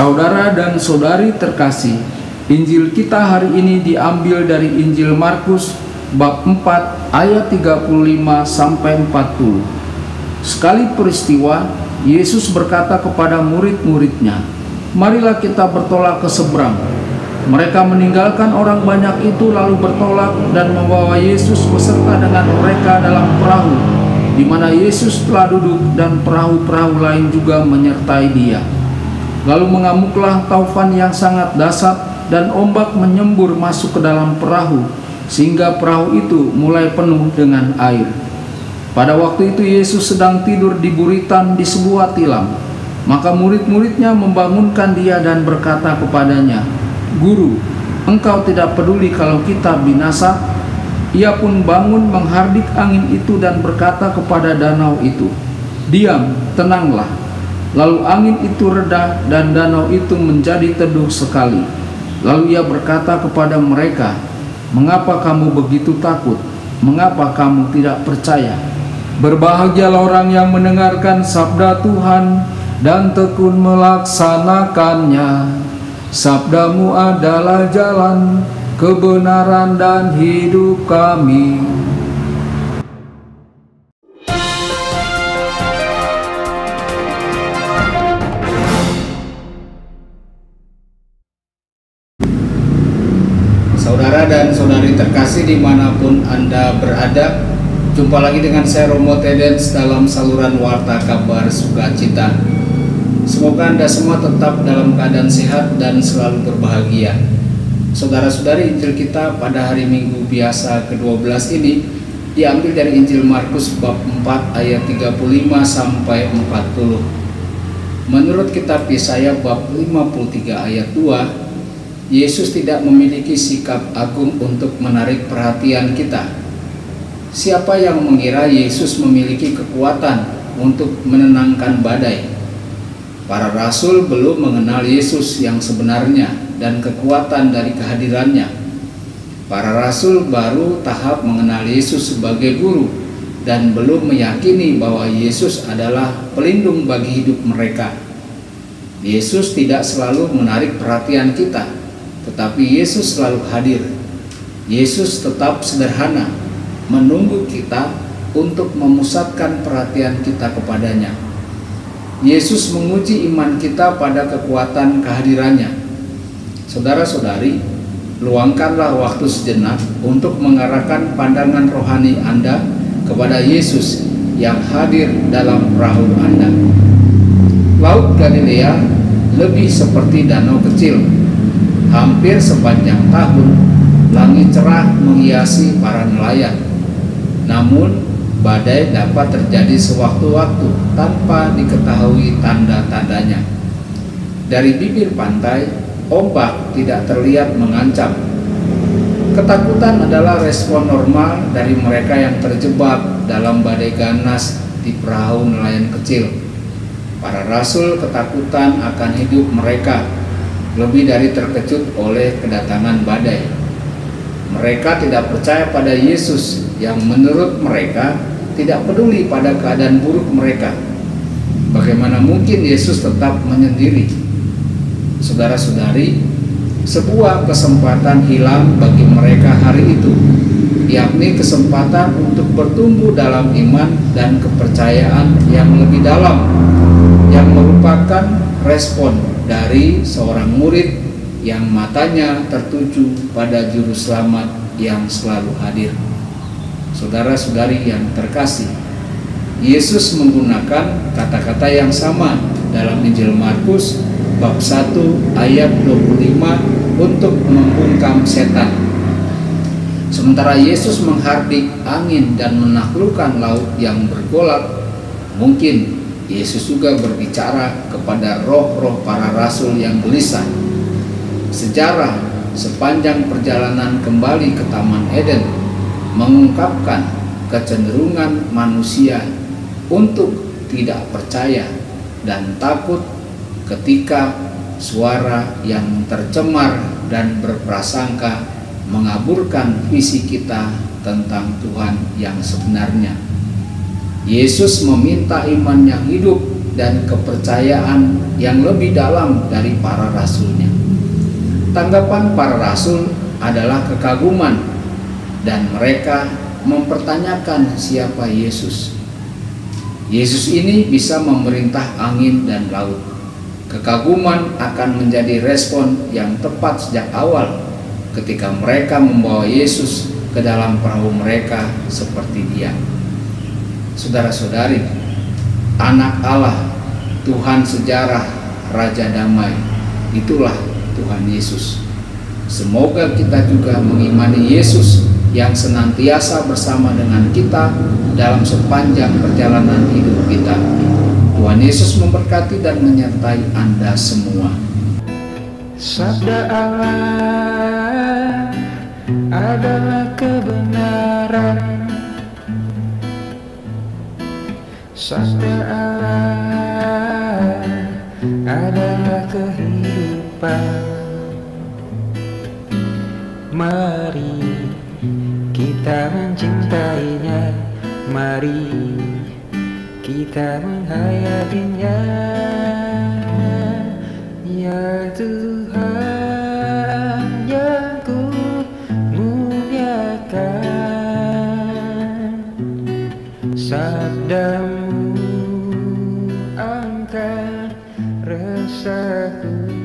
Saudara dan saudari terkasih, Injil kita hari ini diambil dari Injil Markus bab 4 ayat 35 sampai 40. Sekali peristiwa, Yesus berkata kepada murid-muridnya, "Marilah kita bertolak ke seberang." Mereka meninggalkan orang banyak itu lalu bertolak dan membawa Yesus beserta dengan mereka dalam perahu, di mana Yesus telah duduk dan perahu-perahu lain juga menyertai dia. Lalu mengamuklah taufan yang sangat dasar dan ombak menyembur masuk ke dalam perahu sehingga perahu itu mulai penuh dengan air. Pada waktu itu Yesus sedang tidur di buritan di sebuah tilam. Maka murid-muridnya membangunkan dia dan berkata kepadanya, Guru, engkau tidak peduli kalau kita binasa? Ia pun bangun menghardik angin itu dan berkata kepada danau itu, Diam, tenanglah. Lalu angin itu reda dan danau itu menjadi teduh sekali. Lalu ia berkata kepada mereka, "Mengapa kamu begitu takut? Mengapa kamu tidak percaya?" Berbahagialah orang yang mendengarkan sabda Tuhan dan tekun melaksanakannya. Sabdamu adalah jalan, kebenaran dan hidup kami. Di mana pun Anda berada Jumpa lagi dengan saya Romo Tedens dalam saluran Warta Kabar Sukacita. Semoga Anda semua tetap dalam keadaan sehat dan selalu berbahagia. Saudara-saudari Injil kita pada hari Minggu biasa ke-12 ini Diambil dari Injil Markus bab 4 ayat 35 sampai 40 Menurut kitab Yesaya bab 53 ayat 2 Yesus tidak memiliki sikap agung untuk menarik perhatian kita. Siapa yang mengira Yesus memiliki kekuatan untuk menenangkan badai? Para rasul belum mengenal Yesus yang sebenarnya dan kekuatan dari kehadirannya. Para rasul baru tahap mengenal Yesus sebagai guru dan belum meyakini bahwa Yesus adalah pelindung bagi hidup mereka. Yesus tidak selalu menarik perhatian kita, tetapi Yesus selalu hadir. Yesus tetap sederhana, menunggu kita untuk memusatkan perhatian kita kepadanya. Yesus menguji iman kita pada kekuatan kehadirannya. Saudara-saudari, luangkanlah waktu sejenak untuk mengarahkan pandangan rohani Anda kepada Yesus yang hadir dalam perahu Anda. Laut Galilea lebih seperti danau kecil Hampir sepanjang tahun, langit cerah menghiasi para nelayan. Namun, badai dapat terjadi sewaktu-waktu tanpa diketahui tanda-tandanya. Dari bibir pantai, ombak tidak terlihat mengancam. Ketakutan adalah respon normal dari mereka yang terjebak dalam badai ganas di perahu nelayan kecil. Para rasul ketakutan akan hidup mereka lebih dari terkejut oleh kedatangan badai. Mereka tidak percaya pada Yesus yang menurut mereka tidak peduli pada keadaan buruk mereka. Bagaimana mungkin Yesus tetap menyendiri? Saudara-saudari, sebuah kesempatan hilang bagi mereka hari itu, yakni kesempatan untuk bertumbuh dalam iman dan kepercayaan yang lebih dalam, yang merupakan respon dari seorang murid yang matanya tertuju pada juru selamat yang selalu hadir. Saudara-saudari yang terkasih, Yesus menggunakan kata-kata yang sama dalam Injil Markus bab 1 ayat 25 untuk membungkam setan. Sementara Yesus menghardik angin dan menaklukkan laut yang bergolak, mungkin Yesus juga berbicara kepada roh-roh para rasul yang gelisah. Sejarah sepanjang perjalanan kembali ke Taman Eden mengungkapkan kecenderungan manusia untuk tidak percaya dan takut ketika suara yang tercemar dan berprasangka mengaburkan visi kita tentang Tuhan yang sebenarnya. Yesus meminta iman yang hidup dan kepercayaan yang lebih dalam dari para rasulnya. Tanggapan para rasul adalah kekaguman dan mereka mempertanyakan siapa Yesus. Yesus ini bisa memerintah angin dan laut. Kekaguman akan menjadi respon yang tepat sejak awal ketika mereka membawa Yesus ke dalam perahu mereka seperti dia. Saudara-saudari, anak Allah, Tuhan sejarah, Raja damai, itulah Tuhan Yesus. Semoga kita juga mengimani Yesus yang senantiasa bersama dengan kita dalam sepanjang perjalanan hidup kita. Tuhan Yesus memberkati dan menyertai Anda semua. Sabda Allah adalah kebenaran Sabda Allah adalah kehidupan. Mari kita mencintainya. Mari kita menghayatinya. Ya Tuhan Sadamu, angkat resahku